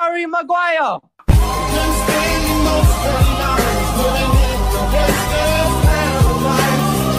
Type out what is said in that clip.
Harry Maguire.